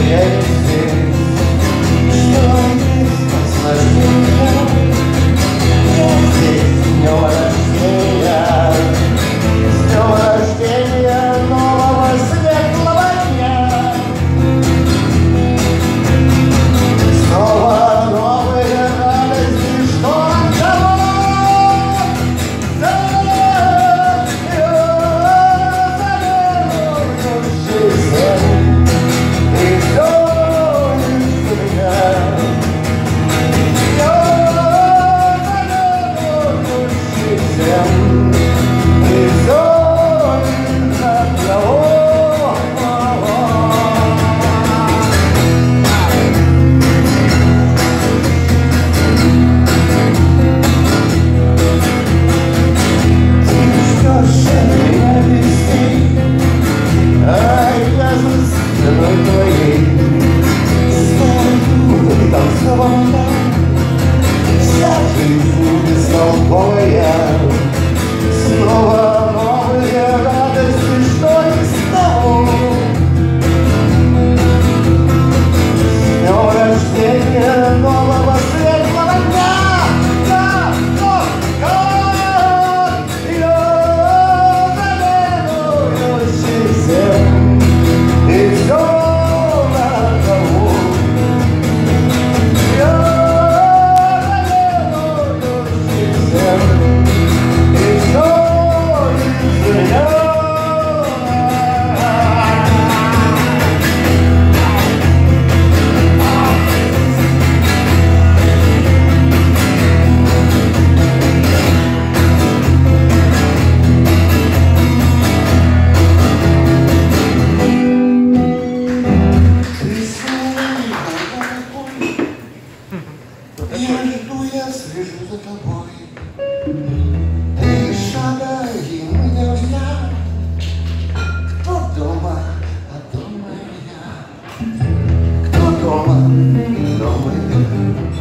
Yeah. all Лежу за тобой Три шага и мы друзья Кто дома, а дома я Кто дома, дома я